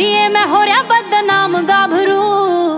करिए मैं हो रहा बदनाम गाभरू।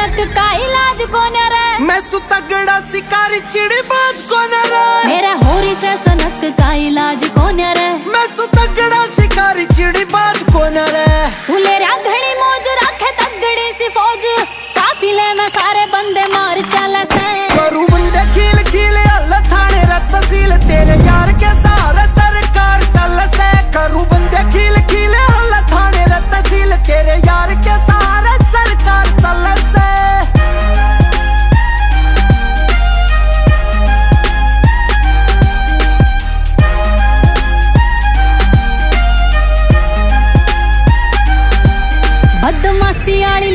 भयानक का इलाज कौन रे मैं सु तगड़ा शिकारी चिड़ीबाज कौन रे? मेरा होरी से सनत का इलाज कौन रे? मैं सु तगड़ा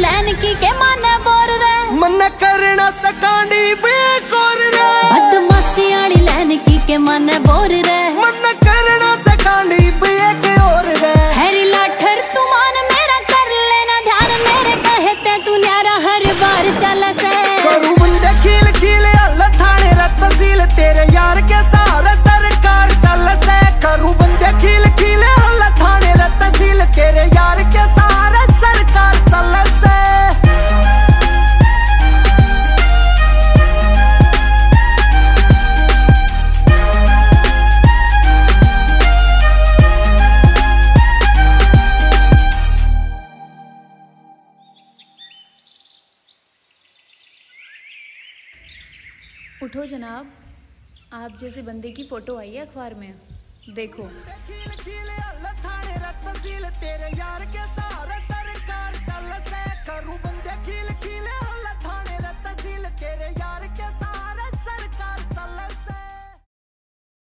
ਲੈਣ ਕੀ ਕੇ ਮਾਨੇ ਬੋਰ ਰੇ? ਮਨ ਕਰਨਾ ਸਕਾਂਡੀ ਬੇਕੋਰ ਰੇ। ਬਦਮਾਸੀ ਵਾਲੀ ਲੈਣ ਕੀ ਕੇ ਮਾਨੇ ਬੋਰ ਰੇ? उठो जनाब आप जैसे बंदे की फ़ोटो आई है अखबार में देखो।